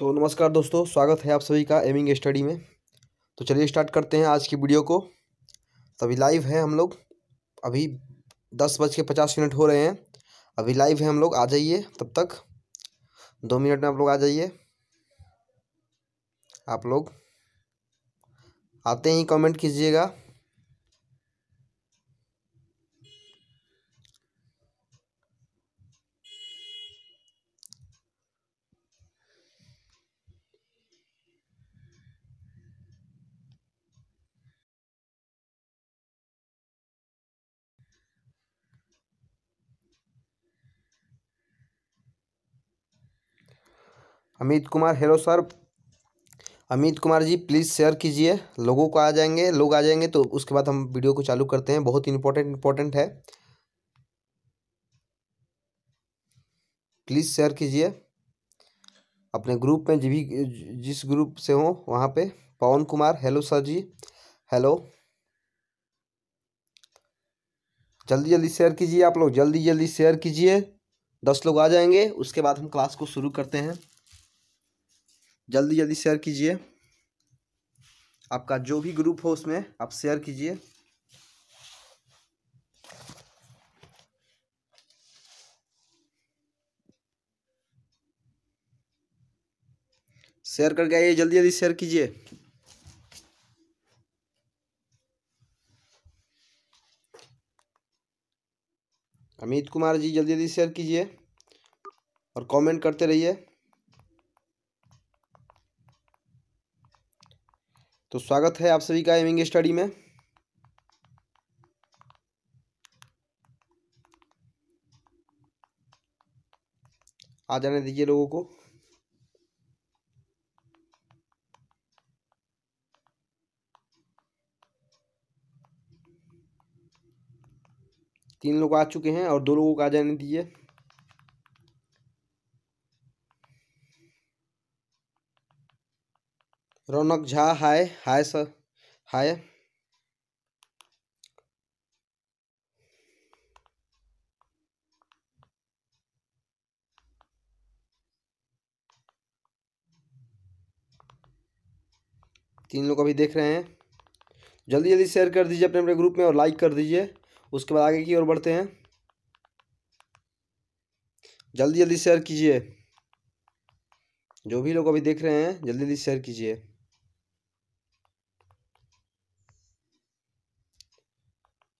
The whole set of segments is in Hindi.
तो नमस्कार दोस्तों, स्वागत है आप सभी का एमिंग स्टडी में। तो चलिए स्टार्ट करते हैं आज की वीडियो को। तभी लाइव है हम लोग। अभी दस बज के पचास मिनट हो रहे हैं। अभी लाइव है हम लोग, आ जाइए तब तक। दो मिनट में आप लोग आ जाइए। आप लोग आते ही कमेंट कीजिएगा। Amit Kumar, hello sir. Amit Kumar ji please share कीजिए। लोगों को आ जाएँगे, लोग आ जाएँगे तो उसके बाद हम वीडियो को चालू करते हैं। बहुत इंपॉर्टेंट इंपॉर्टेंट है। प्लीज़ शेयर कीजिए। अपने ग्रुप में भी जिस ग्रुप से हो, वहाँ पे। Pawan Kumar, hello sir ji. Hello. जल्दी जल्दी शेयर कीजिए आप लोग। जल्दी जल्दी शेयर कीजिए। दस लोग आ जाएँगे। उसके बाद हम क्लास को शुरू करते हैं। जल्दी जल्दी शेयर कीजिए। आपका जो भी ग्रुप हो उसमें आप शेयर कीजिए। शेयर करके आइए, जल्दी जल्दी शेयर कीजिए। अमित कुमार जी, जल्दी जल्दी शेयर कीजिए और कमेंट करते रहिए। तो स्वागत है आप सभी का एमिंग स्टडी में। आ जाने दीजिए लोगों को। तीन लोग आ चुके हैं और दो लोगों को आ जाने दीजिए। Raunak Jha, hi hi sir hi. तीन लोग अभी देख रहे हैं। जल्दी जल्दी शेयर कर दीजिए अपने अपने ग्रुप में और लाइक कर दीजिए। उसके बाद आगे की ओर बढ़ते हैं। जल्दी जल्दी शेयर कीजिए। जो भी लोग अभी देख रहे हैं, जल्दी जल्दी शेयर कीजिए।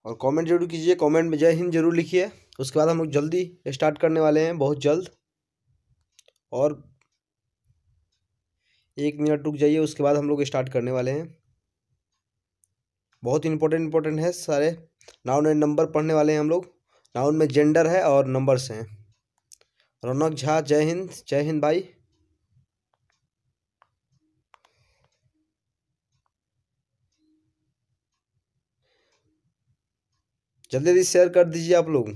और कमेंट ज़रूर कीजिए कमेंट में जय हिंद ज़रूर लिखिए। उसके बाद हम लोग जल्दी स्टार्ट करने वाले हैं, बहुत जल्द। और एक मिनट रुक जाइए, उसके बाद हम लोग स्टार्ट करने वाले हैं। बहुत इंपॉर्टेंट इंपॉर्टेंट है सारे। नाउन एंड नंबर पढ़ने वाले हैं हम लोग। नाउन में जेंडर है और नंबर्स हैं। रौनक झा, जय हिंद जय हिंद भाई। जल्दी जल्दी शेयर कर दीजिए आप लोग।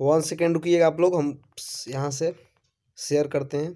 वन सेकेंड रुकी आप लोग, हम यहाँ से शेयर करते हैं।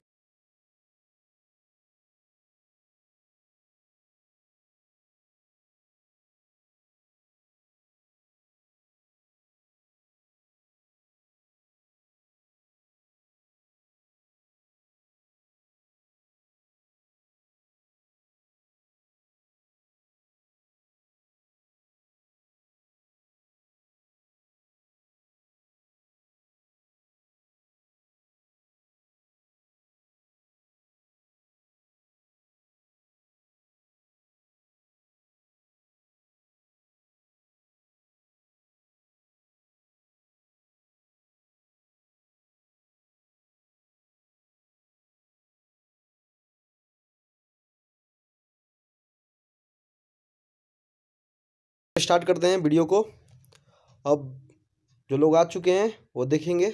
स्टार्ट करते हैं वीडियो को। अब जो लोग आ चुके हैं, वो देखेंगे।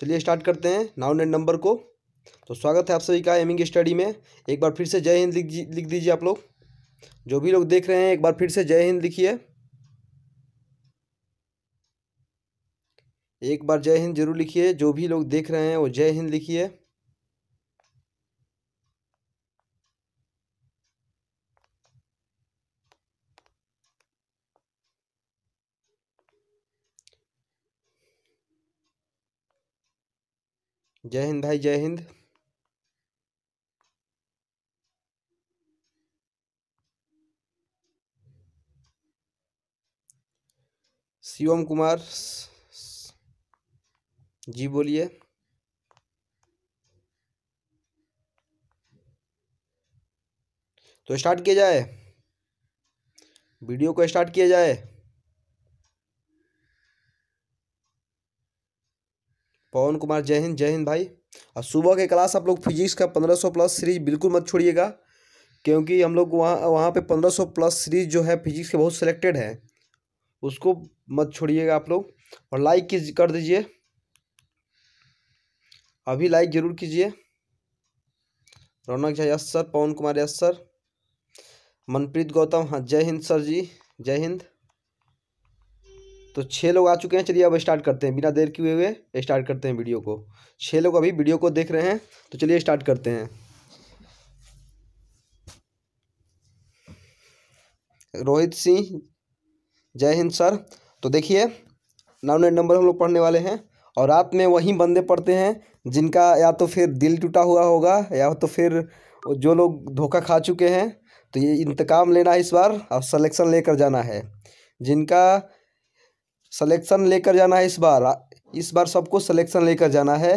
चलिए स्टार्ट करते हैं नाउन एंड नंबर को। तो स्वागत है आप सभी का एमिंग स्टडी में। एक बार फिर से जय हिंद लिख लिख दीजिए आप लोग। जो भी लोग देख रहे हैं, एक बार फिर से जय हिंद लिखिए। एक बार जय हिंद ज़रूर लिखिए। जो भी लोग देख रहे हैं, वो जय हिंद लिखिए। जय हिंद भाई, जय हिंद। शिवम कुमार, जी बोलिए। तो स्टार्ट किया जाए? वीडियो को स्टार्ट किया जाए? पवन कुमार, जय हिंद जय हिंद भाई। और सुबह के क्लास आप लोग फिजिक्स का पंद्रह सौ प्लस सीरीज़ बिल्कुल मत छोड़िएगा, क्योंकि हम लोग वहाँ वहाँ पे पंद्रह सौ प्लस सीरीज़ जो है फिजिक्स के बहुत सिलेक्टेड है। उसको मत छोड़िएगा आप लोग, और लाइक कर दीजिए। अभी लाइक ज़रूर कीजिए। Raunak Jha yes sir, Pawan Kumar yes sir. Manpreet Gautam हाँ जय हिंद सर जी, जय हिंद। तो छः लोग आ चुके हैं। चलिए अब स्टार्ट करते हैं। बिना देर किए हुए स्टार्ट करते हैं वीडियो को। छः लोग अभी वीडियो को देख रहे हैं तो चलिए स्टार्ट करते हैं। रोहित सिंह, जय हिंद सर। तो देखिए नाउ नेट नंबर हम लोग पढ़ने वाले हैं और रात में वही बंदे पढ़ते हैं जिनका या तो फिर दिल टूटा हुआ होगा या तो फिर जो लोग धोखा खा चुके हैं। तो ये इंतकाम लेना है इस बार। और सलेक्शन लेकर जाना है। जिनका सलेक्शन लेकर जाना है इस बार। इस बार सबको सलेक्शन लेकर जाना है।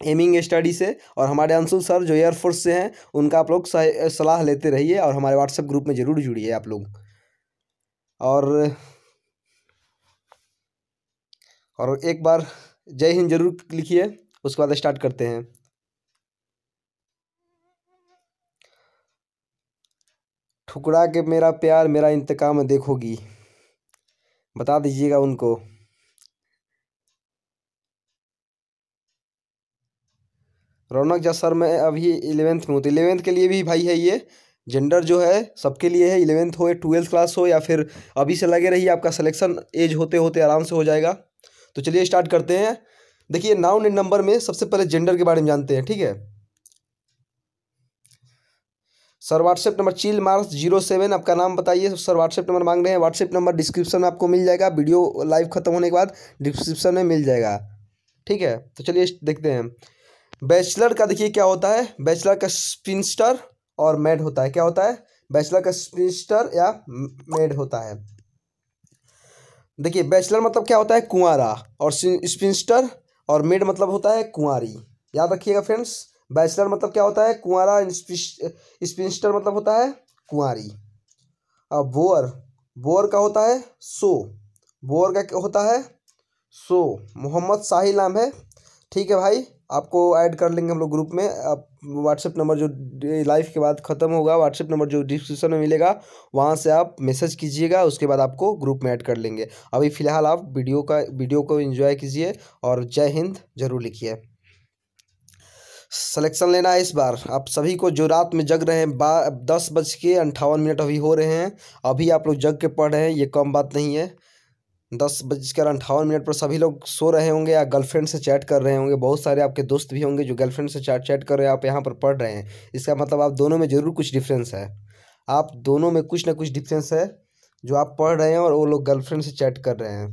एमिंग स्टडी से और हमारे अंशुल सर जो एयरफोर्स से हैं, उनका आप लोग सलाह लेते रहिए और हमारे व्हाट्सएप ग्रुप में ज़रूर जुड़िए आप लोग। और और एक बार जय हिंद ज़रूर लिखिए, उसके बाद स्टार्ट करते हैं। ठुकरा के मेरा प्यार, मेरा इंतकाम देखोगी। बता दीजिएगा उनको। रौनक जा सर मैं अभी इलेवेंथ में हूँ तो इलेवेंथ के लिए भी भाई है ये। जेंडर जो है, सबके लिए है इलेवेंथ हो या ट्वेल्थ क्लास हो, या फिर अभी से लगे रहिए, आपका सिलेक्शन एज होते होते आराम से हो जाएगा। तो चलिए स्टार्ट करते हैं। देखिए नाउन एंड नंबर में सबसे पहले जेंडर के बारे में जानते हैं, ठीक है? सर व्हाट्सएप नंबर चिल मार्स ज़ीरो सेवन, आपका नाम बताइए। सर व्हाट्सएप नंबर मांग रहे हैं। व्हाट्सएप नंबर डिस्क्रिप्शन में आपको मिल जाएगा। वीडियो लाइव खत्म होने के बाद डिस्क्रिप्शन में मिल जाएगा। ठीक है तो चलिए देखते हैं। बैचलर का देखिए क्या होता है। बैचलर का स्पिंस्टर और मेड होता है। क्या होता है? बैचलर का स्पिंस्टर या मेड होता है। देखिए, बैचलर मतलब क्या होता है? कुंवारा और स्पिंस्टर और मेड मतलब होता है कुंवारी। याद रखिएगा फ्रेंड्स। बैचलर मतलब क्या होता है? कुंवारा स्पिंस्टर मतलब होता है कुंवारी। अब बोअर बोअर का होता है सो। बोअर का क्या होता है? सो। मोहम्मद साहिल नाम है। ठीक है भाई, आपको ऐड कर लेंगे हम लोग ग्रुप में। आप व्हाट्सएप नंबर जो लाइव के बाद ख़त्म होगा व्हाट्सएप नंबर जो डिस्क्रिप्शन में मिलेगा, वहाँ से आप मैसेज कीजिएगा, उसके बाद आपको ग्रुप में ऐड कर लेंगे। अभी फ़िलहाल आप वीडियो का वीडियो को एंजॉय कीजिए और जय हिंद ज़रूर लिखिए। सिलेक्शन लेना है इस बार। आप सभी को जो रात में जग रहे हैं, बा, दस बज के अंठावन मिनट अभी हो रहे हैं। अभी आप लोग जग के पढ़ रहे हैं, ये कम बात नहीं है। दस बजकर अंठावन मिनट पर सभी लोग सो रहे होंगे या गर्लफ्रेंड से चैट कर रहे होंगे। बहुत सारे आपके दोस्त भी होंगे जो गर्लफ्रेंड से चैट चैट कर रहे हैं, आप यहाँ पर पढ़ रहे हैं। इसका मतलब आप दोनों में ज़रूर कुछ डिफरेंस है। आप दोनों में कुछ ना कुछ डिफरेंस है जो आप पढ़ रहे हैं और वो लोग गर्लफ्रेंड से चैट कर रहे हैं।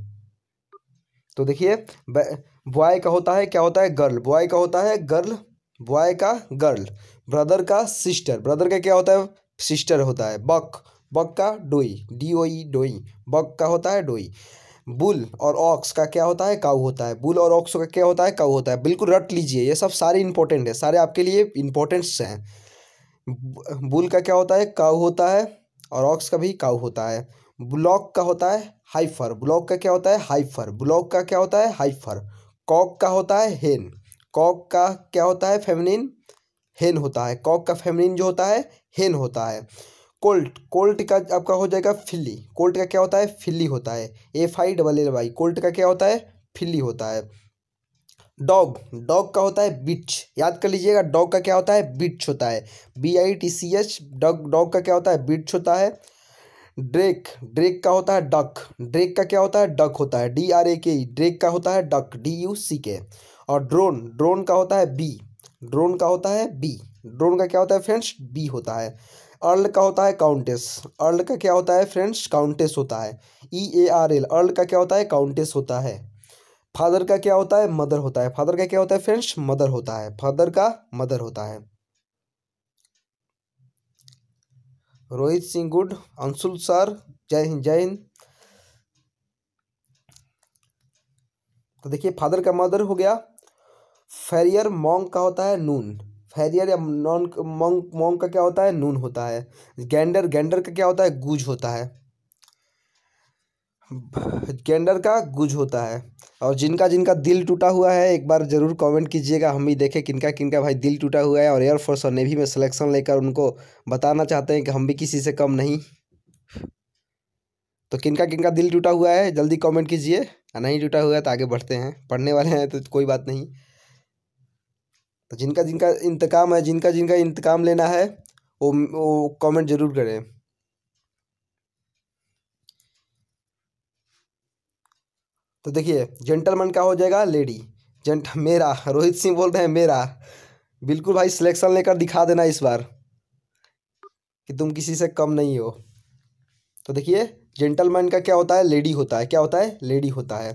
तो देखिए बॉय का होता है, क्या होता है? गर्ल बॉय का होता है गर्ल बॉय का गर्ल, ब्रदर का सिस्टर। ब्रदर का क्या होता है? सिस्टर होता है। बक बक का डोई, डी ओ डोई। बक का होता है डोई। बुल और ऑक्स का क्या होता है? काऊ होता है। बुल और ऑक्स का क्या होता है? काऊ होता है। बिल्कुल रट लीजिए, ये सब सारे इंपॉर्टेंट है। सारे आपके लिए इंपॉर्टेंट्स हैं। बुल का क्या होता है? काऊ होता है और ऑक्स का भी काऊ होता है। ब्लॉक का होता है हाइफर। ब्लॉक का क्या होता है? हाइफर। ब्लॉक का क्या होता है? हाइफर। कॉक का होता है हेन। कॉक का क्या होता है? फेमिनिन हेन होता है। कॉक का फेमिनिन जो होता है हेन होता है। कोल्ट कोल्ट का आपका हो जाएगा फिल्ली कोल्ट का क्या होता है? फिल्ली होता है। F I double L Y colt का क्या होता है? फिल्ली होता है। डॉग डॉग का होता है बिच याद कर लीजिएगा डॉग का क्या होता है? बिच होता है। B I T C H dog dog का क्या होता है? बिच होता है। ड्रेक ड्रेक का होता है डक ड्रेक का क्या होता है? डक होता है। डी आर ए के ड्रेक का होता है डक डी यू सी के और ड्रोन ड्रोन का होता है बी ड्रोन का होता है बी ड्रोन का क्या होता है फ्रेंड्स बी होता है। अर्ल का होता है काउंटेस अर्ल का क्या होता है फ्रेंड्स काउंटेस होता है। E A R L earl का क्या होता है? काउंटेस होता है। फादर का क्या होता है? मदर होता है। फादर का क्या होता है फ्रेंड्स मदर होता है। फादर का मदर होता है। रोहित सिंह गुड। अंशुल सर। जय हिंद जय हिंद। तो देखिए फादर का मदर हो गया। फेरियर मोंग का होता है नून। फेरियर या नॉन मोंग मॉन्ग का क्या होता है? नून होता है। गैंडर गैंडर का क्या होता है? गुज होता है। गैंडर का गुज होता है। और जिनका जिनका दिल टूटा हुआ है, एक बार ज़रूर कमेंट कीजिएगा। हम भी देखें किनका किनका भाई दिल टूटा हुआ है। और एयरफोर्स और नेवी में सिलेक्शन लेकर उनको बताना चाहते हैं कि हम भी किसी से कम नहीं। तो किनका किनका दिल टूटा हुआ है? जल्दी कमेंट कीजिए। नहीं टूटा हुआ है तो आगे बढ़ते हैं। पढ़ने वाले हैं तो कोई बात नहीं। तो जिनका जिनका इंतकाम है, जिनका जिनका इंतकाम लेना है, वो वो कमेंट ज़रूर करें। तो देखिए जेंटलमैन का हो जाएगा? लेडी जेंट मेरा। रोहित सिंह बोल रहे हैं, मेरा। बिल्कुल भाई सिलेक्शन लेकर दिखा देना इस बार कि तुम किसी से कम नहीं हो। तो देखिए जेंटलमैन का क्या होता है? लेडी होता है। क्या होता है? लेडी होता है।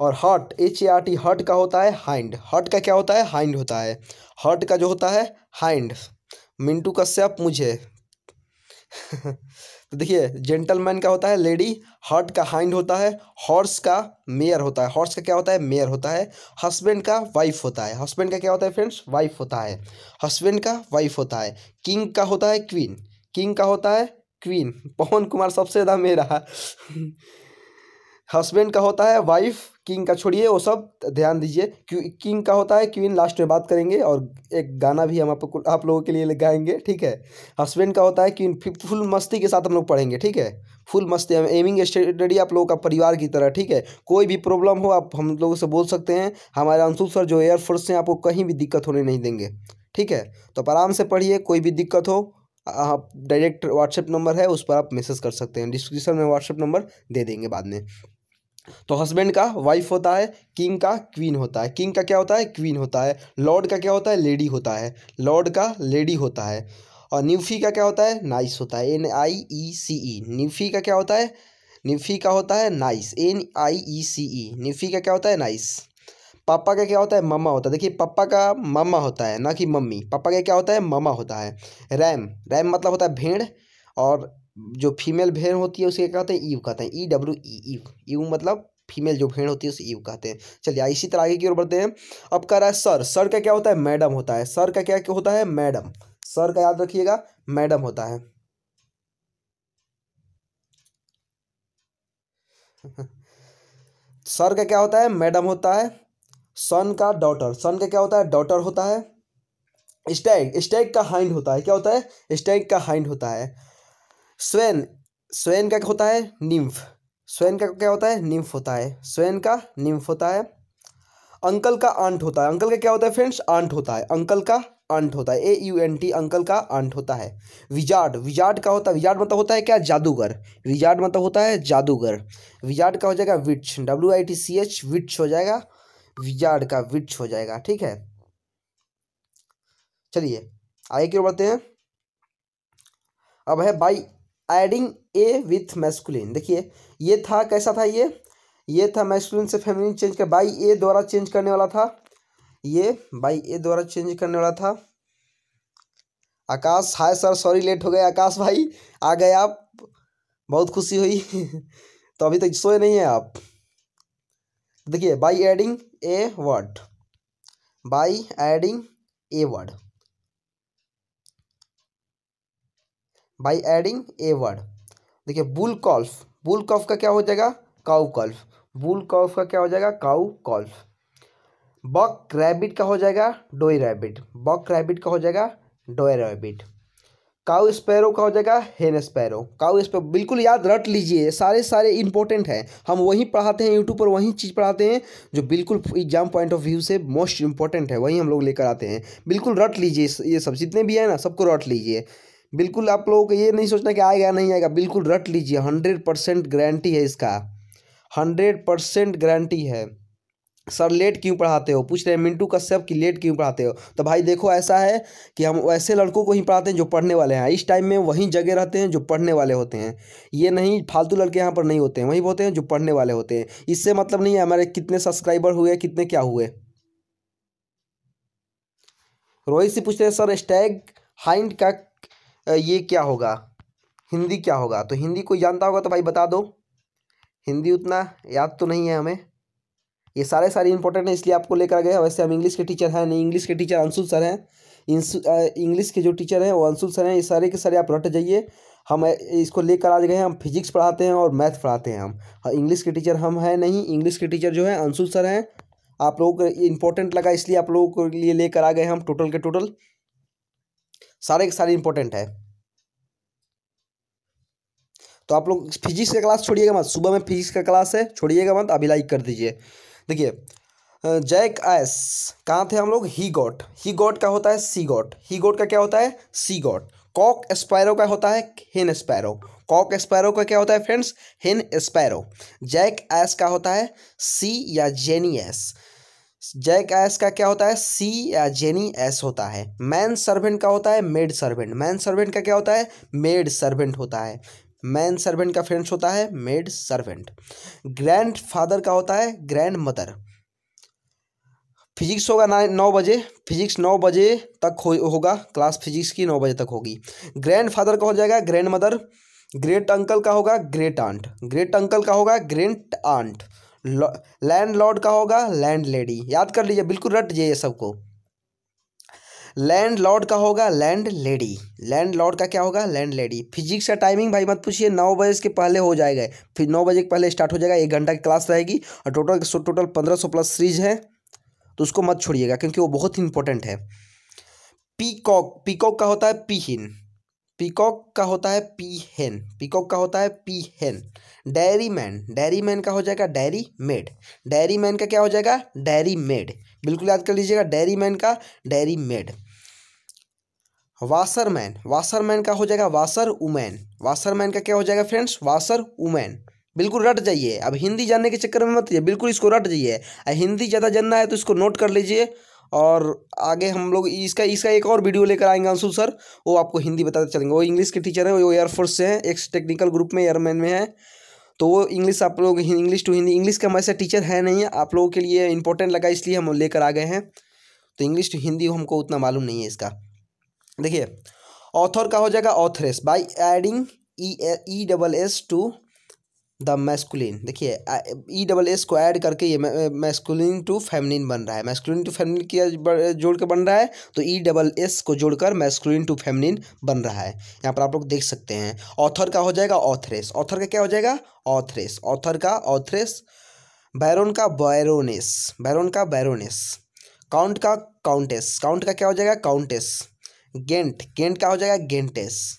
और hart H A R T hart का होता है हाइंड हर्ट का क्या होता है? हाइंड होता है। हर्ट का जो होता है? हाइंड मिंटू कश्यप, मुझे। तो देखिए जेंटलमैन का होता है लेडी हर्ट का हाइंड होता है हॉर्स का मेयर होता है। हॉर्स का क्या होता है? मेयर होता है। हस्बैंड का वाइफ होता है। हस्बैंड का क्या होता है फ्रेंड्स वाइफ होता है। हस्बैंड का वाइफ होता है। किंग का होता है क्वीन किंग का होता है क्वीन पवन कुमार सबसे ज़्यादा मेरा। हस्बैंड का होता है वाइफ किंग का छोड़िए, वो सब ध्यान दीजिए। किंग का होता है, क्वीन लास्ट में बात करेंगे और एक गाना भी हम आपको, आप लोगों के लिए गाएँगे, ठीक है? हस्बैंड का होता है, क्वीन फुल मस्ती के साथ हम लोग पढ़ेंगे, ठीक है? फुल मस्ती, हम एमिंग स्टडी आप लोगों का परिवार की तरह, ठीक है? कोई भी प्रॉब्लम हो, आप हम लोगों से बोल सकते हैं। हमारे अंशु सर जो एयरफोर्स हैं, आपको कहीं भी दिक्कत होने नहीं देंगे, ठीक है? तो आराम से पढ़िए, कोई भी दिक्कत हो, आप डायरेक्ट व्हाट्सएप नंबर है, उस पर आप मैसेज कर सकते हैं। डिस्क्रिप्शन में व्हाट्सएप नंबर दे देंगे बाद में। तो हस्बैंड का वाइफ होता है किंग का क्वीन होता है। किंग का क्या होता है? क्वीन होता है। लॉर्ड का क्या होता है? लेडी होता है। लॉर्ड का लेडी होता है। और न्यूफी का क्या होता है? नाइस होता है। एन आई ई सी ई न्यूफी का क्या होता है? निफ़ी का होता है नाइस एन आई ई सी ई निफ़ी का क्या होता है? नाइस पापा का क्या होता है? मम्मा होता है। देखिए, पापा का मम्मा होता है, ना कि मम्मी। पापा का क्या होता है? मम्मा होता है। रैम रैम मतलब होता है भेड़। और जो फीमेल भेड़ होती है, उसे क्या कहते हैं? ईव कहते हैं। E W E ewe ewe मतलब फीमेल जो भेड़ होती है, उसे ईव कहते हैं। चलिए इसी तरह आगे की ओर बढ़ते हैं। अब कह रहा है सर। सर का क्या होता है? मैडम होता है। सर का क्या होता है? मैडम। सर का याद रखिएगा, मैडम होता है। सर का क्या होता है? मैडम होता है। सन का डॉटर। सन का क्या होता है? डॉटर होता है। स्टैग। स्टैग का हाइंड होता है। क्या होता है? स्टैग का हाइंड होता है। स्वैन स्वैन का क्या होता है? निम्फ। स्वैन का क्या होता है? निम्फ होता है। स्वैन का निम्फ होता है। अंकल का आंट होता है। अंकल का क्या होता है फ्रेंड्स? आंट होता है। अंकल का आंट होता है। A U N T uncle का आंट होता है। विजार्ड। विजार्ड का होता है। विजार्ड मतलब होता है क्या? जादूगर। विजार्ड मतलब होता है जादूगर। विजार्ड का हो जाएगा witch W I T C H witch हो जाएगा। विजार्ड का विच हो जाएगा। ठीक है? चलिए, आगे क्यों बढ़ते हैं। अब है by. Adding a with masculine देखिए, ये था कैसा था ये? ये था मैस्कुलिन से फेमिनिन चेंज कर बाई ए द्वारा चेंज करने वाला था। ये बाई ए द्वारा चेंज करने वाला था। Akash, hi sir sorry late हो गए। आकाश भाई, आ गए आप। बहुत खुशी हुई। तो अभी तक सोए नहीं है आप। देखिए by adding a word by adding a word by adding a word देखिए बुल कॉल्फ बुल कॉफ का क्या हो जाएगा? काउ कॉल्फ बुल कॉफ का क्या हो जाएगा? काउ कॉल्फ बक रैबिट का हो जाएगा? डोई रैबिट बक रैबिट का हो जाएगा? डोई रैबिट काउ स्पैरो का हो जाएगा? हेन स्पैरो काउ स्पैरो बिल्कुल याद रट लीजिए सारे सारे इंपॉर्टेंट हैं। हम वहीं पढ़ाते हैं यूट्यूब पर, वहीं चीज़ पढ़ाते हैं, जो बिल्कुल एग्ज़ाम पॉइंट ऑफ़ व्यू से मोस्ट इंपॉर्टेंट है, वहीं हम लोग लेकर आते हैं। बिल्कुल रट लीजिए, ये सब जितने भी है ना, सबको रट लीजिए। बिल्कुल आप लोगों को ये नहीं सोचना कि आएगा नहीं आएगा, बिल्कुल रट लीजिए हंड्रेड परसेंट गारंटी है इसका। हंड्रेड परसेंट गारंटी है। सर लेट क्यों पढ़ाते हो? पूछ रहे हैं, मिंटू कश्यप की लेट क्यों पढ़ाते हो? तो भाई देखो, ऐसा है कि हम ऐसे लड़कों को ही पढ़ाते हैं जो पढ़ने वाले हैं। इस टाइम में वहीं जगह रहते हैं जो पढ़ने वाले होते हैं। ये नहीं, फालतू लड़के यहाँ पर नहीं होते हैं, वहीं होते हैं जो पढ़ने वाले होते हैं। इससे मतलब नहीं है हमारे कितने सब्सक्राइबर हुए, कितने क्या हुए? रोहित से पूछते हैं, सर स्टैग हाइंड का ये क्या होगा? हिंदी क्या होगा? तो हिंदी कोई जानता होगा तो भाई बता दो। हिंदी उतना याद तो नहीं है हमें। ये सारे सारे इंपॉर्टेंट है इसलिए आपको लेकर गए वैसे हम इंग्लिश के टीचर हैं नहीं इंग्लिश के टीचर अंशुल सर हैं। इंग्लिश के जो टीचर हैं वो अंशुल सर हैं। ये सारे के सारे आप रट जाइए। हम इसको लेकर आज गए हम फिजिक्स पढ़ाते हैं और मैथ पढ़ाते हैं हम। इंग्लिश हाँ, के टीचर हम हैं नहीं इंग्लिश के टीचर जो है अंशुल सर हैं। आप लोगों को इंपॉर्टेंट लगा इसलिए आप लोगों के लिए लेकर आ गए हम टोटल के टोटल सारे के सारे इंपॉर्टेंट है। तो आप लोग फिजिक्स का क्लास छोड़िएगा मत, सुबह में फिजिक्स का क्लास है, छोड़िएगा मत, अभी लाइक कर दीजिए। देखिए जैक एस कहाँ थे हम लोग? ही गॉट ही गॉट का होता है सी गॉट ही गॉट का क्या होता है? सी गॉट कॉक स्पैरो का होता है हेन स्पैरो कॉक स्पैरो का क्या होता है फ्रेंड्स हेन स्पैरो जैक एस का होता है सी या जेनी एस जैक एस का क्या होता है? सी, या जेनी एस होता है। मैन सर्वेंट का होता है, मेड सर्वेंट। मैन सर्वेंट का क्या होता है? मेड सर्वेंट होता है। मैन सर्वेंट का फ्रेंड्स होता है, मेड सर्वेंट। ग्रैंड फादर का होता है, ग्रैंड मदर। फिजिक्स होगा ना, नौ बजे। फिजिक्स नौ बजे तक हो, होगा। क्लास फिजिक्स की नौ बजे तक होगी। ग्रैंड फादर का हो जाएगा, ग्रैंड मदर। ग्रेट अंकल का होगा, ग्रेट आंट। ग्रेट अंकल का होगा, ग्रेट आंट। लैंड लॉर्ड का होगा लैंड लेडी याद कर लीजिए, बिल्कुल रट जाइए सबको। लैंड लॉर्ड का होगा लैंड लेडी लैंड लॉर्ड का क्या होगा? लैंड लेडी फिजिक्स का टाइमिंग भाई मत पूछिए, नौ बजे के पहले हो जाएगा। फिर नौ बजे के पहले स्टार्ट हो जाएगा, एक घंटा की क्लास रहेगी, और टोटल टोटल पंद्रह सौ प्लस सीरीज़ है तो उसको मत छोड़िएगा, क्योंकि वो बहुत इंपॉर्टेंट है। पीकॉक पीकॉक का होता है पीहिन पीकॉक का होता है पी हेन पीकॉक का होता है पी हेन डेयरी मैन डेयरी मैन का हो जाएगा डेयरी मेड डेयरी मैन का क्या हो जाएगा? डेयरी मेड बिल्कुल याद कर लीजिएगा डेयरी मैन का डेयरी मेड वासरमैन वासरमैन का हो जाएगा वासर उमैन वासरमैन का क्या हो जाएगा फ्रेंड्स वासर उमैन बिल्कुल रट जाइए। अब हिंदी जानने के चक्कर में मत बिल्कुल इसको रट जाइए। हिंदी ज़्यादा जानना है तो इसको नोट कर लीजिए। और आगे हम लोग इसका इसका एक और वीडियो लेकर आएँगे अंशु सर। वो आपको हिंदी बताते चलेंगे। वो इंग्लिश के टीचर हैं, वो एयरफोर्स से हैं। एक टेक्निकल ग्रुप में एयरमैन में है। तो वो इंग्लिश आप लोग इंग्लिश टू हिंदी इंग्लिश का हमारे टीचर है नहीं है, आप लोगों के लिए इंपॉर्टेंट लगा, इसलिए हम लेकर आ गए हैं। तो इंग्लिश टू हिंदी हमको उतना मालूम नहीं है इसका। देखिए ऑथर का हो जाएगा authoress by adding E double S to the masculine. देखिए ई डबल एस को ऐड करके ये मैस्कुलिन टू फेमिनिन बन रहा है। मैस्कुलिन टू फेमिनिन किया जोड़ के बन रहा है तो ई डबल एस को जोड़कर मैस्कुलिन टू फेमिनिन बन रहा है। यहाँ पर आप लोग देख सकते हैं। ऑथर का हो जाएगा ऑथरेस। ऑथर का क्या हो जाएगा? ऑथरेस। ऑथर का ऑथरेस। बैरोन का बैरोनेस। बैरोन का बैरोनेस। काउंट का काउंटेस। काउंट का क्या हो जाएगा? काउंटेस। गेंट। गेंट का हो जाएगा गेंटेस।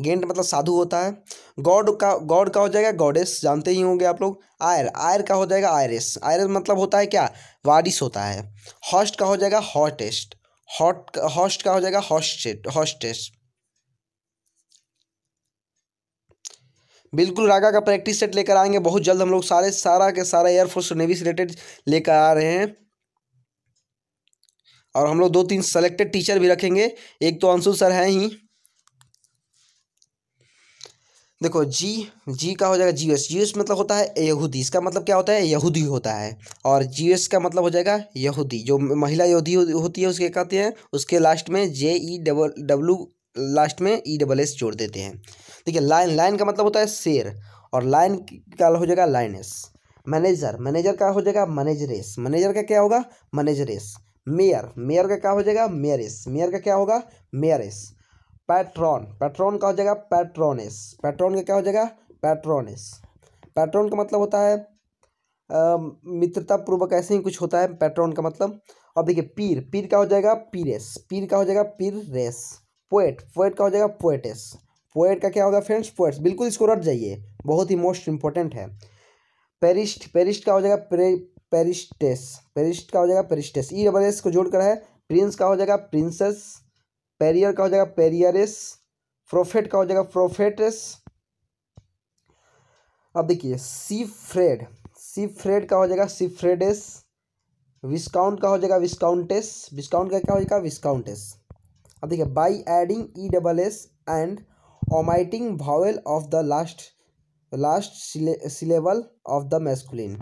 गेंट मतलब साधु होता है। गॉड का गॉड का हो जाएगा गॉडेस, जानते ही होंगे आप लोग। आयर आयर का हो जाएगा आयरस। आयरस मतलब होता है क्या? वारिस होता है। हॉस्ट का हो जाएगा हॉटेस्ट। हॉट, हॉस्ट का हो जाएगा हॉस्टेट हॉस्टेस्ट बिल्कुल रागा का प्रैक्टिस सेट लेकर आएँगे। बहुत जल्द हम लोग सारे, सारा के सारा एयरफोर्स नेवी से रिलेटेड लेकर आ रहे हैं। और हम लोग दो तीन सेलेक्टेड टीचर भी रखेंगे। एक तो अंशु सर हैं ही। देखो जी जी का हो जाएगा जी एस जी एस मतलब होता है यहूदी। इसका मतलब क्या होता है? यहूदी होता है। और जी एस का मतलब हो जाएगा यहूदी। जो महिला यहूदी होती है, उसके कहते हैं? उसके लास्ट में J E double W last में ई डबल एस जोड़ देते हैं। देखिए लाइन लाइन का मतलब होता है शेर। और लाइन का हो जाएगा लाइनेस मैनेजर मैनेजर का हो जाएगा मैनेजरेस मैनेजर का क्या होगा? मैनेजरेस मेयर मेयर का क्या हो जाएगा? मेयरिस मेयर का क्या होगा? मेयरिस पैट्रॉन पैट्रॉन का हो जाएगा? पैट्रोनिस पैट्रॉन का क्या हो जाएगा? पैट्रोनिस पैट्रॉन का मतलब होता है मित्रता पूर्वक ऐसे ही कुछ होता है। पैट्रॉन का मतलब अब देखिए, पीर। पीर का हो जाएगा? पीरेस। पीर का हो जाएगा? पीर रेस पोएट पोएट का हो जाएगा? पोएटेस पोएट का क्या होगा फ्रेंड्स पोएट्स बिल्कुल इसको रट जाइए। बहुत ही मोस्ट इंपॉर्टेंट है। पेरिस्ट पेरिस्ट का हो जाएगा? पेरिस्टेस पेरिस्ट का हो जाएगा? पेरिस्टेस ई डबल एस को जोड़कर है। प्रिंस का हो जाएगा? प्रिंसेस पेरियर का हो जाएगा पेरियरिस प्रोफेट का हो जाएगा प्रोफेटस अब देखिए सी फ्रेड सिफ्रेड का हो जाएगा सिफ्रेडेस विस्काउंट का हो जाएगा विस्काउंटेस विस्काउंट का क्या हो जाएगा विस्काउंटेस अब देखिए by adding E double S and omitting vowel of the last last syllable of the masculine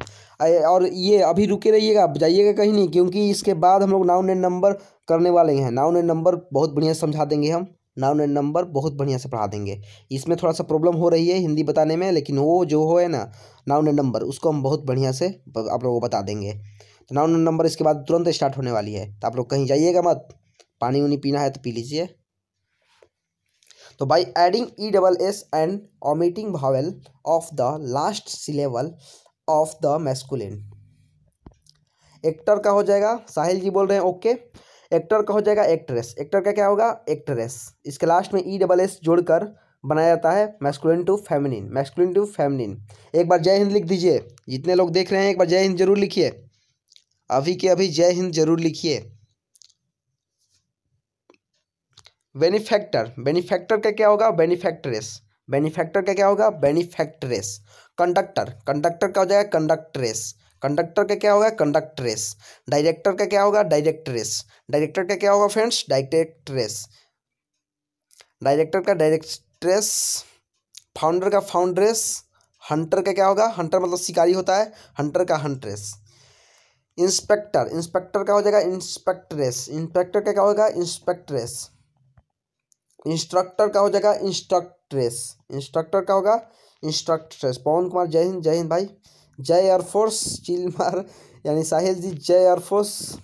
और ये अभी रुके रहिएगा, जाइएगा कहीं नहीं, क्योंकि इसके बाद हम लोग नाउन एंड नंबर करने वाले हैं। नाउन एंड नंबर बहुत बढ़िया समझा देंगे हम। नाउन एंड नंबर बहुत बढ़िया से पढ़ा देंगे। इसमें थोड़ा सा प्रॉब्लम हो रही है हिंदी बताने में, लेकिन वो जो हो है ना, नाउन एंड नंबर, उसको हम बहुत बढ़िया से आप लोगों को बता देंगे। तो नाउन एंड नंबर इसके बाद तुरंत स्टार्ट होने वाली है। तो आप लोग कहीं जाइएगा मत। पानी उनी पीना है तो पी लीजिए। तो by adding E double S and omitting vowel of the last syllable of the masculine actor का हो जाएगा। साहिल जी बोल रहे हैं ओके एक्टर का हो जाएगा एक्ट्रेस। एक्टर का क्या होगा? एक्ट्रेस। इसके लास्ट में ई डबल एस जोड़कर बनाया जाता है masculine to feminine masculine to feminine एक बार जय हिंद लिख दीजिए। जितने लोग देख रहे हैं, एक बार जय हिंद ज़रूर लिखिए। अभी के अभी जय हिंद ज़रूर लिखिए। बेनिफैक्टर बेनिफैक्टर का क्या होगा? बेनिफैक्ट्रेस बेनिफैक्टर का क्या होगा? बेनिफैक्ट्रेस कंडक्टर कंडक्टर का हो जाएगा कंडक्ट्रेस कंडक्टर का क्या होगा? कंडक्ट्रेस। डायरेक्टर का क्या होगा? डायरेक्ट्रेस। डायरेक्टर का क्या होगा फ्रेंड्स? डायरेक्ट्रेस। डायरेक्टर का डायरेक्ट्रेस, फाउंडर का फाउंड्रेस, हंटर का क्या होगा? हंटर मतलब शिकारी होता है, हंटर का हंट्रेस। इंस्पेक्टर। इंस्पेक्टर का हो जाएगा इंस्पेक्ट्रेस। इंस्पेक्टर का क्या होगा? इंस्पेक्ट्रेस। इंस्ट्रक्टर का हो जाएगा इंस्ट्रक्ट्रेस। इंस्ट्रक्टर का होगा इंस्ट्रक्ट्रेस। पवन कुमार, जय हिंद जय हिंद भाई। जय एयरफोर्स चिल मार यानी साहिल जी, जय एयरफोर्स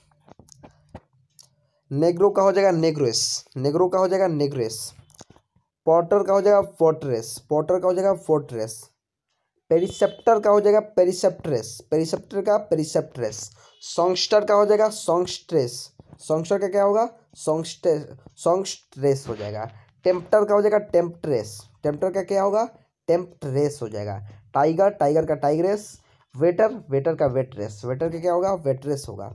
नेग्रो का हो जाएगा नेग्रोस नेग्रो का हो जाएगा नेग्रेस पॉटर का हो जाएगा पोर्ट्रेस पॉटर का हो जाएगा फोर्ट्रेस। पेरिसेप्टर का हो जाएगा पेरिसेप्ट्रेस। पेरिसेप्टर का पेरिसेप्ट्रेस। सॉन्गस्टर का हो जाएगा सॉन्गस्ट्रेस। सॉन्गस्टर का क्या होगा? सॉन्गस्ट्रेस सॉन्गस्ट्रेस हो जाएगा। टेम्पटर का हो जाएगा टेम्पट्रेस। टेम्पटर का क्या होगा? टेम्पट्रेस हो जाएगा। टाइगर टाइगर का टाइग्रेस, वेटर वेटर का वेटरेस। वेटर का क्या होगा? वेटरेस होगा।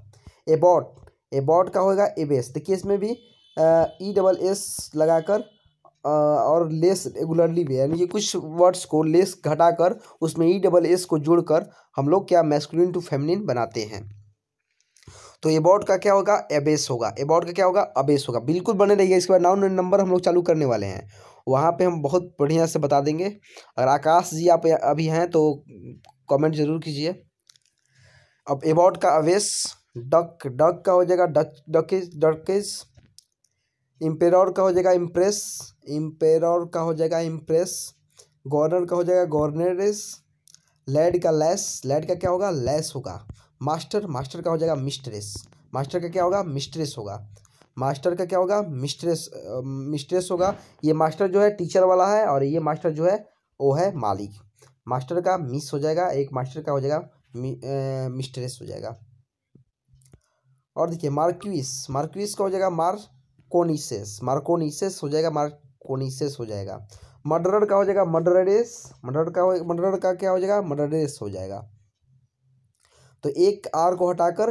एबॉट एबॉट का होगा एबेस। देखिए इसमें भी ई डबल एस लगाकर और लेस रेगुलरली भी यानी कि कुछ वर्ड्स को लेस घटाकर, उसमें ई डबल एस को जोड़कर, हम लोग क्या मैस्कुलिन टू फेमिनिन बनाते हैं। तो एबॉट का क्या होगा? एबेस होगा। एबॉट का क्या होगा? अबेस होगा। बिल्कुल बने रहिए। इसके बाद नाउन नंबर हम लोग चालू करने वाले हैं। वहाँ पे हम बहुत बढ़िया से बता देंगे। अगर आकाश जी आप अभी हैं तो कमेंट ज़रूर कीजिए। अब एबॉट का अवेस डक डक का हो जाएगा डक डकिस डकिस इम्पेरर का हो जाएगा इम्प्रेस, इम्पेरर का हो जाएगा इम्प्रेस। गवर्नर का हो जाएगा गवर्नरेस। लेड का लेस, लेड का क्या होगा? लेस होगा। मास्टर मास्टर का हो जाएगा मिस्ट्रेस। मास्टर का क्या होगा? मिस्ट्रेस होगा। मास्टर का क्या होगा? मिस्ट्रेस मिस्ट्रेस होगा। ये मास्टर जो है टीचर वाला है और ये मास्टर जो है, वो है मालिक। मास्टर का मिस हो जाएगा, एक मास्टर का हो जाएगा मिस्ट्रेस हो जाएगा। और देखिए, मार्क्विस मार्क्विस का हो जाएगा मार कोनिसेस मार्कोनिसेस हो जाएगा, मार्कोनिसेस हो जाएगा। मर्डरर का हो जाएगा मर्डरेस मर्डर का मर्डर का क्या हो जाएगा? मर्डरेस हो जाएगा। तो एक आर को हटाकर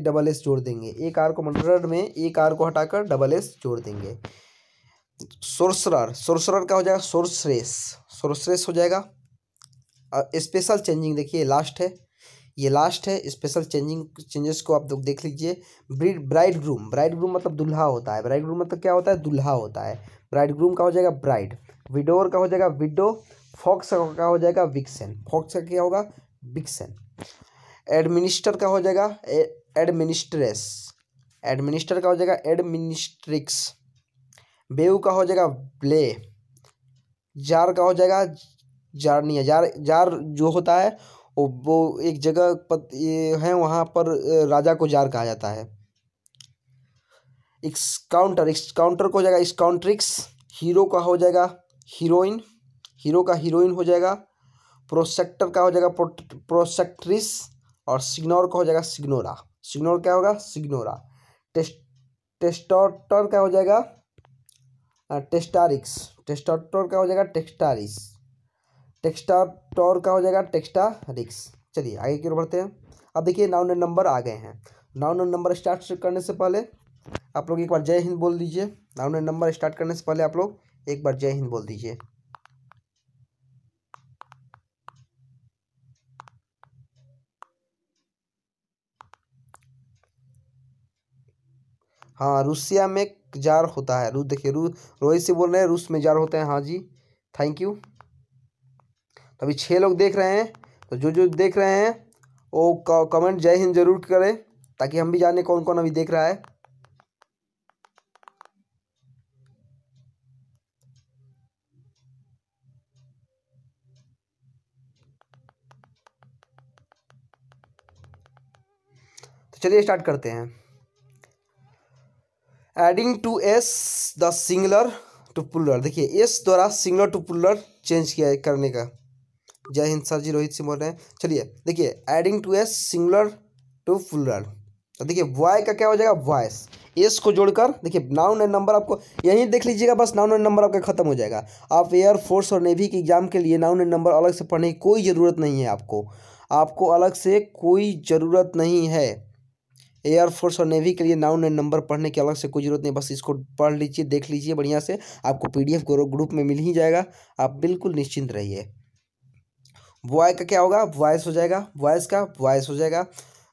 डबल एस जोड़ देंगे। एक आर को मर्डरर में एक आर को हटाकर डबल एस जोड़ देंगे। सोर्सरर सोर्सरर का हो जाएगा? सोर्सरेस। सोर्सरेस हो जाएगा। स्पेशल चेंजिंग देखिए लास्ट है। ये लास्ट है, स्पेशल चेंजिंग, चेंजेस को आप देख लीजिए। Bride, bride groom. Bride groom मतलब दुल्हा होता है। ब्राइड ग्रूम मतलब क्या होता है? दुल्हा होता है। ब्राइड ग्रूम का हो जाएगा? ब्राइड। विडोर का हो जाएगा? विडो। फॉक्स का हो जाएगा? विक्सन। फॉक्स का क्या होगा? विक्सन। एडमिनिस्टर का हो जाएगा एडमिनिस्ट्रेस। एडमिनिस्टर का हो जाएगा, एडमिनिस्ट्रिक्स। बेऊ का हो जाएगा ब्ले जार का हो जाएगा, जारनिया। जार जार जो होता है, वो एक जगह पर, ये है, वहाँ पर राजा को जार कहा जाता है। एक्सकाउंटर एक्सकाउंटर को हो जाएगा काउंट्रिक्स हीरो का हो जाएगा, हीरोइन। हीरो का हीरोइन हो जाएगा प्रोसेक्टर का हो जाएगा प्रोसेक्ट्रिस और सिग्नोर का हो जाएगा सिग्नोरा सिग्नोर क्या होगा? सिग्नोरा टेस्ट टेस्टोटर का हो जाएगा? टेस्टारिक्स टेस्टोटर का हो जाएगा? टेक्सटारिस टेक्स्टा टॉर का हो जाएगा? टेक्स्टा रिक्स चलिए, आगे की ओर बढ़ते हैं। अब देखिए नाउन नंबर आ गए हैं। नाउन नंबर स्टार्ट करने से पहले आप लोग एक बार जय हिंद बोल दीजिए। नाउन नंबर स्टार्ट करने से पहले आप लोग एक बार जय हिंद बोल दीजिए। हाँ रूसिया में जार होता है। रूस देखिए, रू, रोहित से बोल रहे हैं, रूस में जार होते हैं। हाँ जी थैंक यू तो अभी छः लोग देख रहे हैं। तो जो जो देख रहे हैं, वो कमेंट जय हिंद ज़रूर करें, ताकि हम भी जाने कौन कौन अभी देख रहा है। तो चलिए स्टार्ट करते हैं। Adding to S the singular to plural देखिए एस द्वारा सिंगलर टू पुलर चेंज किया करने का। जय हिंद सर जी, रोहित सिंह बोल रहे हैं। चलिए, देखिए adding to S singular to plural तो देखिए वाई का क्या हो जाएगा? वॉइस एस को जोड़कर, देखिए नाउन एंड नंबर आपको यहीं देख लीजिएगा, बस नाउन एंड नंबर आपका खत्म हो जाएगा। आप एयर फोर्स और नेवी के एग्ज़ाम के लिए नाउन एंड नंबर अलग से पढ़ने की कोई ज़रूरत नहीं है आपको। आपको अलग से कोई ज़रूरत नहीं है। एयरफोर्स और नेवी के लिए नाउन एंड नंबर पढ़ने की अलग से कोई ज़रूरत नहीं बस इसको पढ़ लीजिए देख लीजिए बढ़िया से आपको पी पीडीएफ ग्रुप में मिल ही जाएगा आप बिल्कुल निश्चिंत रहिए बॉय का क्या होगा वॉइस हो जाएगा वॉइस का वॉइस हो जाएगा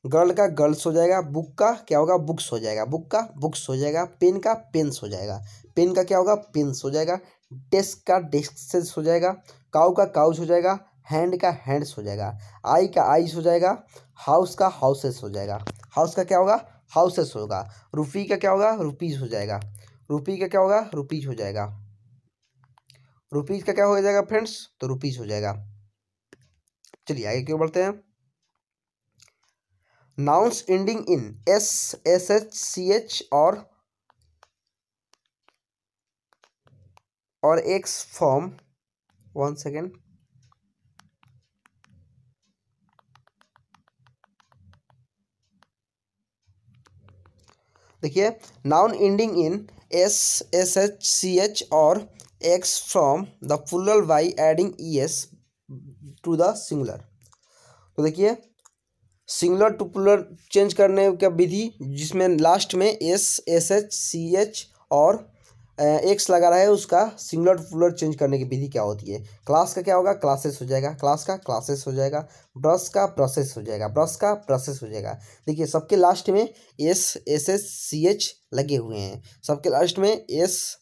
गर्ल का गर्ल्स हो जाएगा बुक का क्या होगा बुक्स हो जाएगा बुक का बुक्स हो जाएगा पेन का पेन्स हो जाएगा पेन का क्या होगा पेन्स हो जाएगा डेस्क का डेस्क हो जाएगा काउ का काउच हो जाएगा हैंड का हैंड्स हो जाएगा आई का आइस हो जाएगा हाउस का हाउसेस हो जाएगा हाउस का क्या होगा? हाउसेस होगा। रुपी का क्या होगा? रुपीज़ हो जाएगा। रुपी का क्या होगा? रुपीज़ हो जाएगा। रुपीज़ का क्या हो जाएगा फ्रेंड्स? तो रुपीज़ हो जाएगा। चलिए आगे क्यों बढ़ते हैं? Nouns ending in S S H C H और और एक्स फॉर्म वन सेकेंड देखिए noun ending in S S H C H और X from the plural by adding E S to the singular तो देखिए सिंगुलर टू पुलर चेंज करने का विधि जिसमें लास्ट में S S H C H और एक्स लगा रहा है उसका सिंगुलर फुलर चेंज करने की विधि क्या होती है? क्लास का क्या होगा? क्लासेस हो जाएगा। क्लास का क्लासेस हो जाएगा। ब्रश का प्रोसेस हो जाएगा। ब्रश का प्रोसेस हो जाएगा। देखिए, सबके लास्ट में S S S C H लगे हुए हैं। सबके लास्ट में एस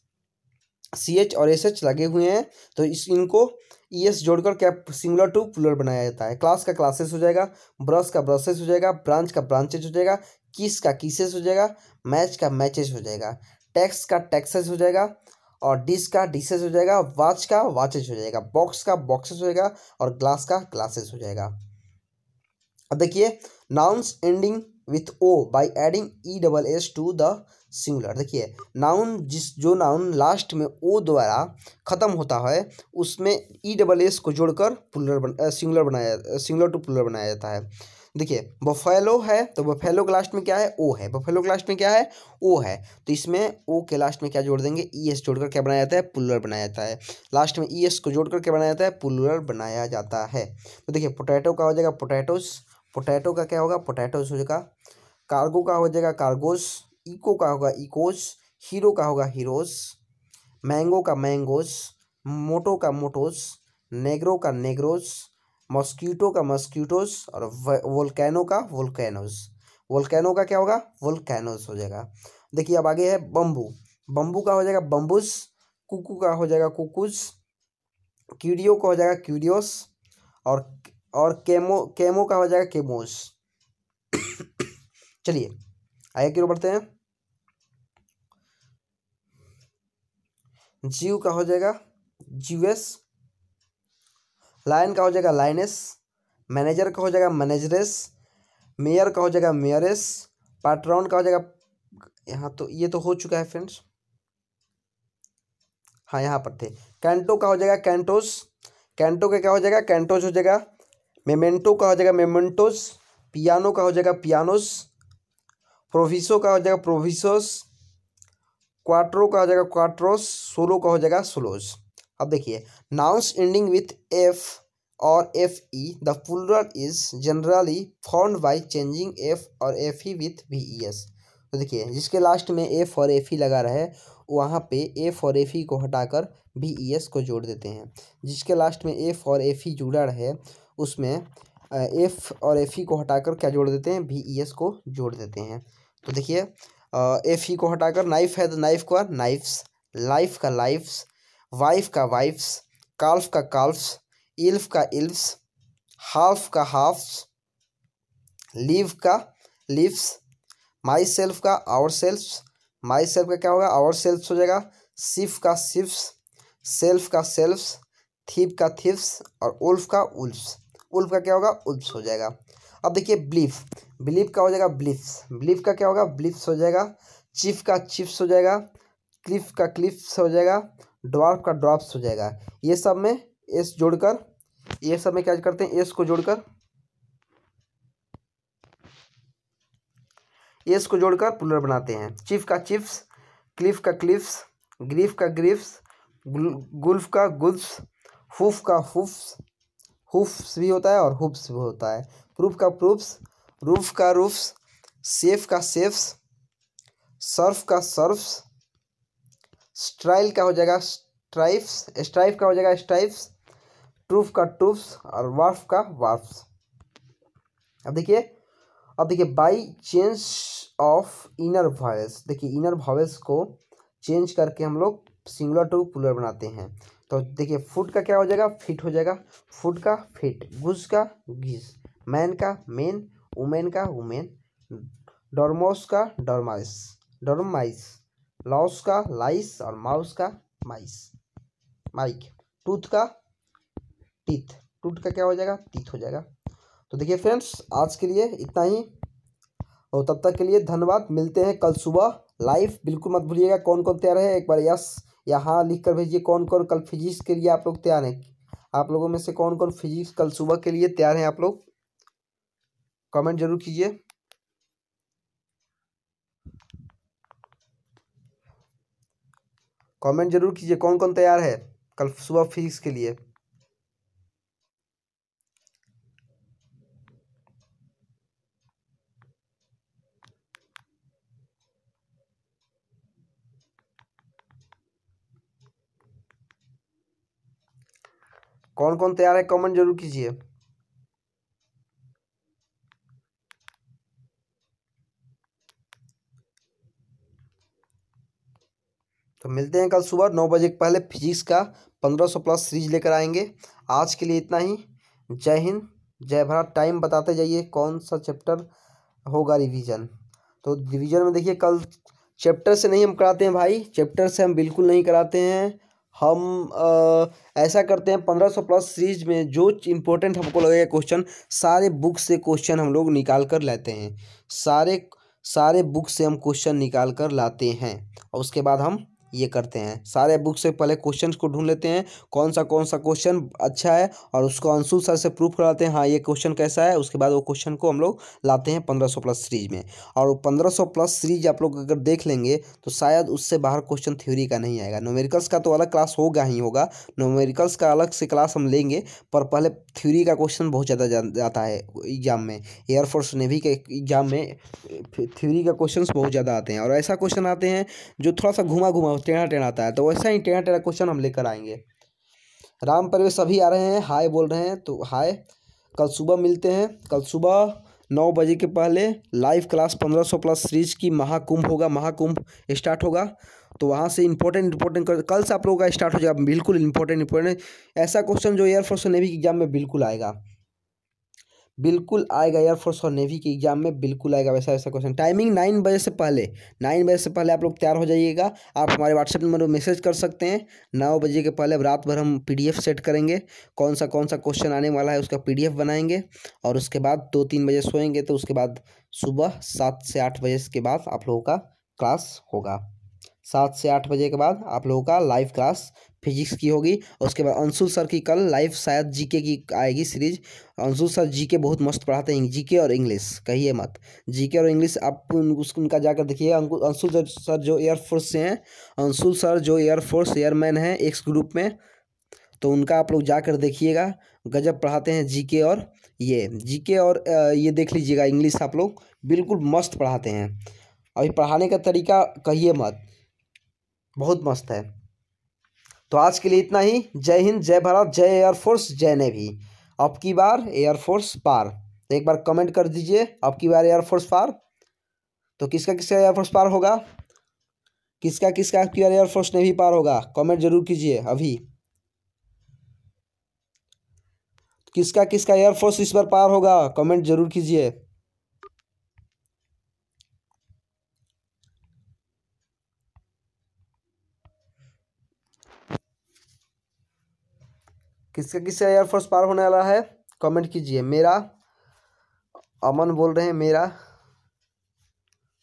सी एच और एस एच लगे हुए हैं। तो इस, इनको ई एस जोड़कर क्या सिंगुलर टू पुलर बनाया जाता है। क्लास का क्लासेस हो जाएगा। ब्रश का ब्रशेस हो जाएगा। ब्रांच का ब्रांचेज हो जाएगा। किस का किसेस हो जाएगा। मैच का मैचेस हो जाएगा। टैक्स का टैक्सेस हो जाएगा और डिस का डिसेस हो जाएगा, वॉच का वॉचेस हो जाएगा, बॉक्स का बॉक्सेस हो जाएगा और ग्लास का ग्लासेस हो जाएगा। अब देखिए nouns ending with O by adding E double S to the singular देखिए नाउन जिस, जो नाउन लास्ट में ओ द्वारा ख़त्म होता है, उसमें ई डबल एस को जोड़कर पुलर बन सिंगुलर बनाया सिंगुलर टू पुलर बनाया जाता है। देखिए बफेलो है तो बफेलो के लास्ट में क्या है? ओ है। बफेलो के लास्ट में क्या है? ओ है। तो इसमें ओ के लास्ट में क्या जोड़ देंगे? ई एस जोड़कर क्या बनाया जाता है? पुलर बनाया जाता है। लास्ट में ई एस को जोड़कर क्या बनाया जाता है? पुलर बनाया जाता है। तो देखिए पोटैटो का हो जाएगा पोटैटोस पोटैटो का क्या होगा? पोटैटोस हो जाएगा। कार्गो का हो जाएगा कार्गोस इको का होगा इकोस हीरो का होगा हीरोस मैंगो का मैंगोस मोटो का मोटोस नेग्रो का नेग्रोस मॉस्क्यूटो का मॉस्क्यूटोस और वोल्केनो का वोल्केनोस वोल्केनो का क्या होगा? वोल्केनोस हो जाएगा। देखिए, अब आगे है बम्बू बम्बू का हो जाएगा बम्बूस कुकू का हो जाएगा कुकुस, क्यूडियो का हो जाएगा क्यूडियोस, और और केमो केमो का हो जाएगा केमोस चलिए, आगे क्यों बढ़ते हैं। जीव का हो जाएगा जीवेस लाइन का हो जाएगा लाइनेस मैनेजर का हो जाएगा मैनेजरेस मेयर का हो जाएगा मेयरेस पाट्रॉन का हो जाएगा यहाँ तो ये तो हो चुका है फ्रेंड्स हाँ यहाँ पर थे कैंटो का हो जाएगा कैंटोस कैंटो का क्या हो जाएगा कैंटोस हो जाएगा मेमेंटो का हो जाएगा मेमेंटोस पियानो का हो जाएगा पियानोस प्रोविसो का हो जाएगा प्रोविसोस क्वाट्रो का हो जाएगा क्वाट्रोस सोलो का हो जाएगा सोलोस अब देखिए नाउंस एंडिंग विथ एफ़ और F E the plural is generally found by changing F और F E with V E S तो देखिए, जिसके लास्ट में एफ़ और एफ़ ई लगा रहे, वहाँ पे एफ़ और एफ़ ई को हटाकर वी ई एस को जोड़ देते हैं। जिसके लास्ट में एफ़ और एफ़ ई जुड़ा रहे, उसमें एफ़ और एफ़ ई को हटाकर क्या जोड़ देते हैं? वी ई एस को जोड़ देते हैं। तो देखिए एफ़ ई को हटाकर नाइफ है तो नाइफ का नाइफ्स लाइफ का लाइफ्स वाइफ का वाइफ्स काल्फ का काल्फ्स इल्फ का इल्फ्स हाफ़ का हाफ्स लीव का लिव्स माई सेल्फ का आवर सेल्फ माई सेल्फ का क्या होगा? आवर सेल्फ हो जाएगा। सिफ का सिफ्स सेल्फ का सेल्फ्स थीप का थिप्स और उल्फ का उल्फ्स। उल्फ का क्या होगा? उल्फ्स हो जाएगा। अब देखिए ब्लीफ ब्लीफ का हो जाएगा ब्लिफ्स ब्लीफ का क्या होगा? ब्लिफ्स हो जाएगा। चिफ का चिप्स हो जाएगा। क्लिफ का क्लिप्स हो जाएगा। ड्वार्फ का ड्रॉप्स हो जाएगा। ये सब में एस जोड़कर, ये सब में क्या करते हैं? एस को जोड़कर एस को जोड़कर पुलर बनाते हैं। चिफ का चिप्स क्लिफ का क्लिफ्स ग्रीफ का ग्रीफ्स गुल्फ का गुल्फ्स हुफ का हुफ्स हुफ्स भी होता है और हुफ्स भी होता है। प्रूफ का प्रूफ्स रूफ का रूफ्स सेफ़ का सेफ्स सर्फ का सर्फ्स स्ट्राइल का हो जाएगा? स्ट्राइफ्स स्ट्राइफ का हो जाएगा? स्ट्राइफ्स ट्रूफ का ट्रूफ्स और वार्फ का वार्फ्स। अब देखिए अब देखिए by change of inner vowels देखिए इनर वॉयल्स को चेंज करके हम लोग सिंगुलर टू पुलर बनाते हैं। तो देखिए फुट का क्या हो जाएगा? फिट हो जाएगा। फुट का फिट गुज का गिज। मैन का मेन वुमेन का वुमेन डॉर्मोस का डॉर्माइस डॉर्माइस लॉस का, लाइस और माउस का, माइस। माइक। टूथ का, टीथ। टूथ का क्या हो जाएगा? टीथ हो जाएगा। तो देखिए फ्रेंड्स, आज के लिए इतना ही। और तब तक के लिए धन्यवाद। मिलते हैं कल सुबह। लाइव बिल्कुल मत भूलिएगा। कौन कौन तैयार है? एक बार यस यहाँ लिख कर भेजिए। कौन कौन कल फिजिक्स के लिए आप लोग तैयार हैं? आप लोगों में से कौन कौन फिजिक्स कल सुबह के लिए तैयार हैं आप लोग? कमेंट ज़रूर कीजिए। कमेंट ज़रूर कीजिए कौन कौन तैयार है कल सुबह फिजिक्स के लिए। कौन कौन तैयार है कमेंट ज़रूर कीजिए। तो मिलते हैं कल सुबह नौ बजे पहले फिजिक्स का पंद्रह सौ प्लस सीरीज़ लेकर आएँगे। आज के लिए इतना ही। जय हिंद जय भारत। टाइम बताते जाइए कौन सा चैप्टर होगा रिवीजन। तो रिवीजन में देखिए कल चैप्टर से नहीं हम कराते हैं भाई चैप्टर से हम बिल्कुल नहीं कराते हैं। हम आ, ऐसा करते हैं पंद्रह सौ प्लस सीरीज़ में जो इम्पोर्टेंट हमको लगेगा क्वेश्चन सारे बुक से क्वेश्चन हम लोग निकाल कर लाते हैं। सारे सारे बुक से हम क्वेश्चन निकाल कर लाते हैं। और उसके बाद हम ये करते हैं। सारे बुक से पहले क्वेश्चन को ढूंढ लेते हैं। कौन सा कौन सा क्वेश्चन अच्छा है और उसको अंशुल सर से प्रूफ कराते हैं हाँ ये क्वेश्चन कैसा है? उसके बाद वो क्वेश्चन को हम लोग लाते हैं पंद्रह सौ प्लस सीरीज़ में। और पंद्रह सौ प्लस सीरीज़ आप लोग अगर देख लेंगे तो शायद उससे बाहर क्वेश्चन थ्योरी का नहीं आएगा। नोमेरिकल्स का तो अलग क्लास होगा ही होगा। नोमेरिकल्स का अलग से क्लास हम लेंगे, पर पहले थ्योरी का क्वेश्चन बहुत ज़्यादा जाता है एग्ज़ाम में। एयरफोर्स नेवी के एग्ज़ाम में थ्योरी का क्वेश्चन बहुत ज़्यादा आते हैं। और ऐसा क्वेश्चन आते हैं, जो थोड़ा सा घुमा घुमा टेढ़ा टेढ़ा आता है तो वैसा ही टेढ़ा टेढ़ा क्वेश्चन हम लेकर आएँगे। राम परिवेश सभी आ रहे हैं, हाय बोल रहे हैं तो हाय। कल सुबह मिलते हैं, कल सुबह नौ बजे के पहले लाइव क्लास पंद्रह सौ प्लस सीरीज़ की महाकुंभ होगा, महाकुंभ स्टार्ट होगा। तो वहाँ से इंपॉर्टेंट इंपॉर्टेंट कल से आप लोगों का स्टार्ट हो जाएगा, बिल्कुल इंपॉर्टेंट इंपॉर्टेंट ऐसा क्वेश्चन जो एयरफोर्स नेवी के एग्ज़ाम में बिल्कुल आएगा। बिल्कुल आएगा एयरफोर्स और नेवी के एग्ज़ाम में बिल्कुल आएगा वैसा वैसा क्वेश्चन टाइमिंग नाइन बजे से पहले नाइन बजे से पहले आप लोग तैयार हो जाइएगा। आप हमारे व्हाट्सएप नंबर पर मैसेज कर सकते हैं। नौ बजे के पहले रात भर हम पीडीएफ सेट करेंगे। कौन सा कौन सा क्वेश्चन आने वाला है उसका पीडीएफ बनाएँगे और उसके बाद दो तीन बजे सोएँगे तो उसके बाद सुबह सात से आठ बजे के बाद आप लोगों का क्लास होगा। सात से आठ बजे के बाद आप लोगों का लाइव क्लास फिजिक्स की होगी। उसके बाद अंशुल सर की कल लाइव शायद जीके की आएगी सीरीज़ अंशुल सर जीके बहुत मस्त पढ़ाते हैं जीके और इंग्लिश कहिए मत। जीके और इंग्लिश आप उस, उनका जाकर देखिए। अंशुल सर जो एयरफोर्स से हैं, अंशुल सर जो एयरफोर्स एयरमैन हैं एक्स ग्रुप में तो उनका आप लोग जाकर देखिएगा। गजब पढ़ाते हैं जीके और ये। जीके और ये देख लीजिएगा इंग्लिश आप लोग, बिल्कुल मस्त पढ़ाते हैं। अभी पढ़ाने का तरीका कहिए मत। बहुत मस्त है। तो आज के लिए इतना ही। जय हिंद, जय भारत, जय एयरफोर्स जय नेवी। अब की बार एयरफोर्स पार। तो एक बार कमेंट कर दीजिए अब की बार एयरफोर्स पार। तो किसका किसका एयरफोर्स पार होगा? किसका किसका क्यू एयरफोर्स नहीं पार होगा? कमेंट ज़रूर कीजिए, अभी। किसका किसका एयरफोर्स इस बार पार होगा? कमेंट ज़रूर कीजिए। किसका किसका एयरफोर्स पार होने वाला है? कमेंट कीजिए। मेरा, अमन बोल रहे हैं, मेरा।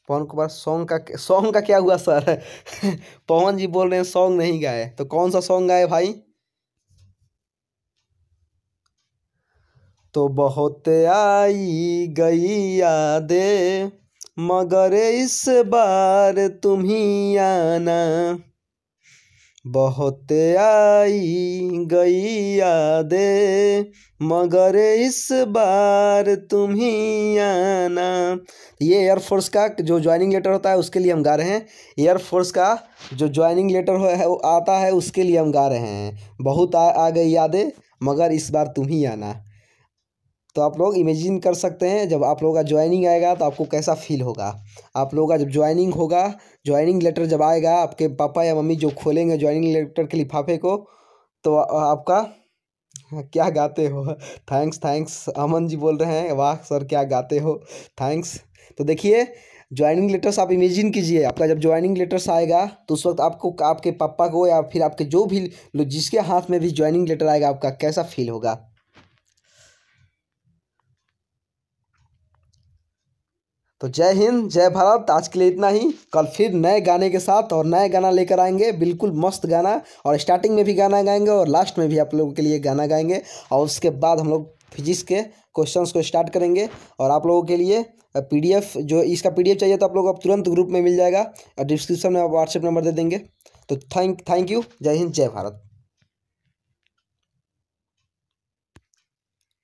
पवन कुमार सॉन्ग का सॉन्ग का क्या हुआ सर पवन जी बोल रहे हैं सॉन्ग नहीं गाए। तो कौन सा सॉन्ग गाए भाई? तो बहुत आई गई यादें, मगर इस बार तुम ही आना। बहुत आई गई यादें मगर इस बार तुम ही आना। ये एयरफोर्स का जो ज्वाइनिंग लेटर होता है उसके लिए हम गा रहे हैं। एयरफोर्स का जो ज्वाइनिंग लेटर हो है वो आता है उसके लिए हम गा रहे हैं। बहुत आ, आ गई यादें मगर इस बार तुम ही आना। तो आप लोग इमेजिन कर सकते हैं, जब आप लोगों का ज्वाइनिंग आएगा तो आपको कैसा फील होगा? आप लोगों का जब ज्वाइनिंग होगा ज्वाइनिंग लेटर जब आएगा, आपके पापा या मम्मी जो खोलेंगे ज्वाइनिंग लेटर के लिफाफे को तो आपका क्या गाते हो? थैंक्स थैंक्स अमन जी बोल रहे हैं, वाह सर क्या गाते हो? थैंक्स तो देखिए ज्वाइनिंग लेटर्स आप इमेजिन कीजिए, आपका जब ज्वाइनिंग लेटर्स आएगा तो उस वक्त आपको, आपके पापा को या फिर आपके जो भी जिसके हाथ में भी ज्वाइनिंग लेटर आएगा, आपका कैसा फील होगा? तो जय हिंद, जय भारत। आज के लिए इतना ही। कल फिर नए गाने के साथ और नए गाना लेकर आएँगे। बिल्कुल मस्त गाना। और स्टार्टिंग में भी गाना गाएँगे और लास्ट में भी आप लोगों के लिए गाना गाएँगे। और उसके बाद हम लोग फिजिक्स के क्वेश्चंस को स्टार्ट करेंगे। और आप लोगों के लिए पीडीएफ जो इसका पीडीएफ चाहिए तो आप लोग अब तुरंत ग्रुप में मिल जाएगा। और डिस्क्रिप्शन में आप व्हाट्सएप नंबर दे देंगे। तो थैंक थैंक यू जय हिंद, जय भारत।